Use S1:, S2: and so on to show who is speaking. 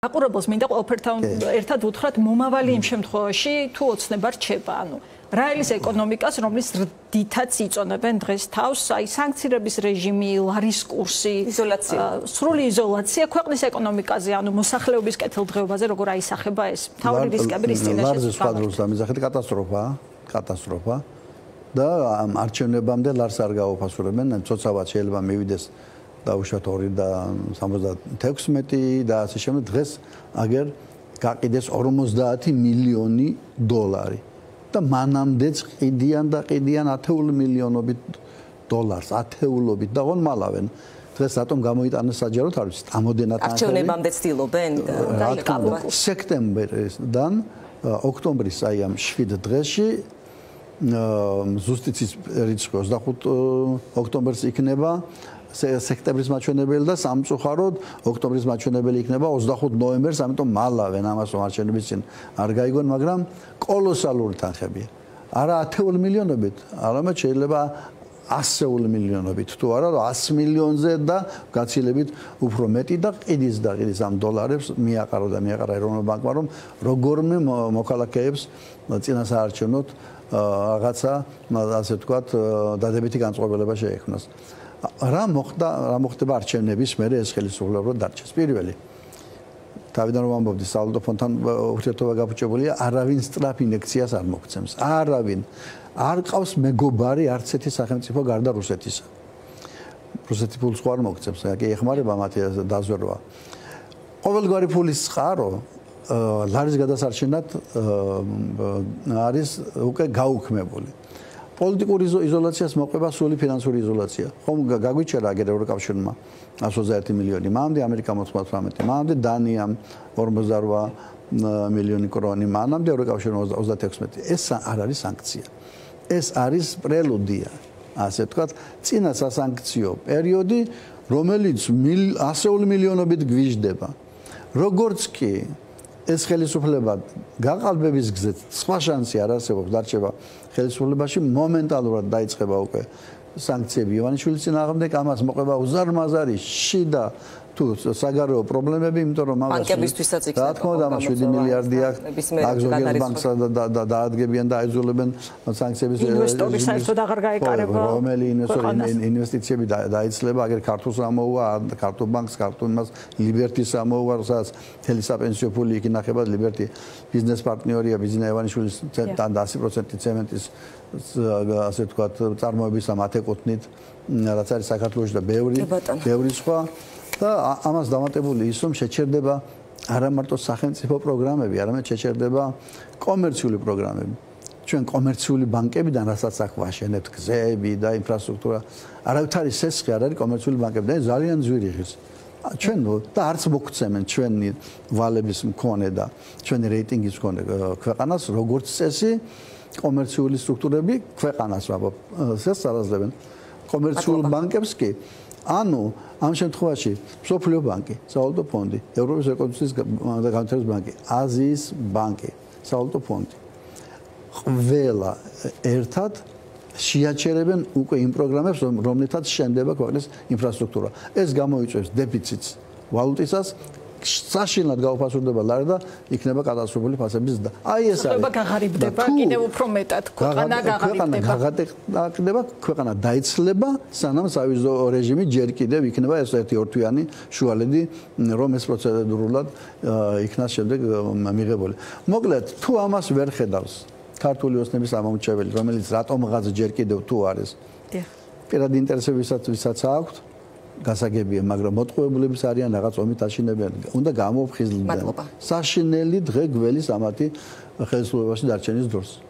S1: აყურებელს მინდა ყველაფერთან ერთად უთხრათ მომავალი იმ შემთხვევაში თუ ოცნება რჩება, ანუ რაილის ეკონომიკას, რომლის დიდაც იწონებენ დღეს თავს, აი სანქციების რეჟიმი, ლარის კურსი,
S2: იზოლაცია,
S1: სრული იზოლაცია ქვეყნის ეკონომიკაზე, ანუ მოსახლეობის კეთილდღეობაზე როგორ აისახება ეს? თავი რისკები რის წინაშე?
S3: ლარზე სხვა დროს ამიზახეთ კატასტროფა, კატასტროფა. და ამ არჩევნებამდე ლარს არ გაოფასურებენ, ცოცავად შეიძლება მივიდეს დაუშვათ 2 და 76 და ასე შემდეგ დღეს აგერ გაყიდეს 50 მილიონი დოლარი. და მანამდეც ყიდიან და ყიდიან 10 მილიონობით დოლარს ათეულობით. და გონ მალავენ დღეს რატომ გამოიტანეს საჯაროდ არ ვიცი ამოდენად
S2: არჩევნებამდე ცდილობენ
S3: და სექტემბრიდან ოქტომბრის აი ამ 7 დღეში ზუსტიცის რიცხვი 25 ოქტომბერს იქნება სექტემბრის მაჩვენებელი და სამწუხაროდ ოქტომბრის მაჩვენებელი იქნება 25 ნოემბერს, ამიტომ მალავენ ამას მარჩენების წინ არ გაიგონ, მაგრამ კოლოსალური თანხებია. არა 10 მილიონობით, არამედ შეიძლება ასეული მილიონობით თუ არა 100 მილიონზე და გაცილებით უფრო მეტი და ყიდის და ყიდის ამ დოლარებს მიაყარო და მიაყარა ეროვნულ ბანკმა რომ როგორმე მოქალაქეებს წინასაარჩევნოთ რაღაცა ასე ვთქვათ დადებითი განწყობილება შეექმნას. რა მოხდა, რა მოხდება არჩევნების მერე ეს ხელისუფლება რომ დარჩეს. პირველი თავიდან რომ ამბობდი, საალტო ფონთან ურთიერთობა გაფუჭებულია, არავინ სტრაფ ინექციას არ მოგცემს. არავინ არ ყავს მეგობარი არც ერთი სახელმწიფო გარდა რუსეთისა. რუსეთი ფულს ხო არ მოგცემს, კი ეხმარება მათი დაზვერვა. ყოველგვარი ფულის წყარო ლარის გადასარჩენად არის უკვე გაუქმებული. პოლიტიკური იზოლაციას მოყვება სული ფინანსური იზოლაცია. ხომ გაგვიჩერა აგერ ევროკავშირმა 121 მილიონი, მანამდე ამერიკა 98, მანამდე დანიამ 48 მილიონი კრონი, მანამდე ევროკავშირმა 36. ეს არ არის სანქცია. ეს არის პრელუდია. ასე ვთქვათ, წინა სასანქციო პერიოდი, რომელიც ასეული მილიონობით გვიჟდება. როგორც კი ეს ხელისუფლება გაყალბების გზით სხვა შანსი არ არსებობს დარჩება ხელისუფლებაში მომენტალურად დაიწყება უკვე სანქციები. ივანიშვილის წინააღმდეგ ამას მოყვება უზარმაზარი შიდა თუ საგარეო პრობლემები, იმიტომ რომ
S2: ამას ბანკებისთვისაც იქნება.
S3: რა თქმა უნდა, ამას 7 მილიარდი აქვს. აგზოგერ ბანკსა და დაადგებიან და აიძულებენ სანქციების
S1: ინვესტორი საერთოდ აღარ გაეკარება.
S3: რომელი ინვესტორი ინვესტიციები დაიცლება, აგერ ქართულს ამოუვა, ქართულ ბანკს, ქართულ მას ლიბერტის ამოუვა, სადაც თელი საპენსიო ფული იქ ინახება, ლიბერტი ბიზნეს პარტნიორია ბიზნეს ევანიშვილის თან 100% ცემენტის ასე ვთქვათ წარმოების ამ ათეკუთნით რაც არის საქართველოს და ბევრი ბევრი სხვა და ამას დამატებული ის რომ შეჩერდება არა მარტო სახელმწიფო პროგრამები, არამედ შეჩერდება კომერციული პროგრამები. ჩვენ კომერციული ბანკებიდან რასაც აქ ვაშენებთ გზები და ინფრასტრუქტურა, არავითარი სესხი არ არის კომერციული ბანკებიდან, ძალიან ძვირი ღირს. ჩვენ და არც მოგცემენ ჩვენი ვალების მქონე და ჩვენი რეიტინგის მქონე ქვეყანას როგორც წესი კომერციული სტრუქტურები ქვეყანას ვაბობ ეს არაზლებენ კომერციულ ბანკებს კი ანუ ამ შემთხვევაში სოფლიო ბანკი, საავტო ფონდი, ევროპის ეკონომიკის და განვითარების ბანკი, აზიის ბანკი, საავტო ფონდი. ყველა ერთად შეაჩერებენ უკვე იმ პროგრამებს, რომლითაც შენდება ქვეყნის ინფრასტრუქტურა. ეს გამოიწვევს დეფიციტს ვალუტისას, საშინლად გაუფასურდება ლარი და იქნება კატასტროფული ფასების და
S1: აი ეს არის. ხება გაღარიბდება კიდევ უფრო მეტად ქვეყანა გაღარიბდება.
S3: გაღარიბდება ქვეყანა დაიცლება სანამ სავიზო რეჟიმი ჯერ კიდევ იქნება ეს ერთი ორთვიანი შუალედი რომ ეს პროცედურულად იქნას შემდეგ მიღებული. მოკლედ თუ ამას ვერ ხედავს ქართული ოსნების ამომრჩეველი რომელიც რატომღაც ჯერ კიდევ თუ არის პირადი ინტერესებისაც ვისაც აქვს გასაგებია, მაგრამ მოტყუებულებს არიან რაღაც ომით აშინებენ. უნდა გამოფხიზლდნენ. საშინელი დღე გველის ამათი ხელისუფლებაში დარჩენის დროს.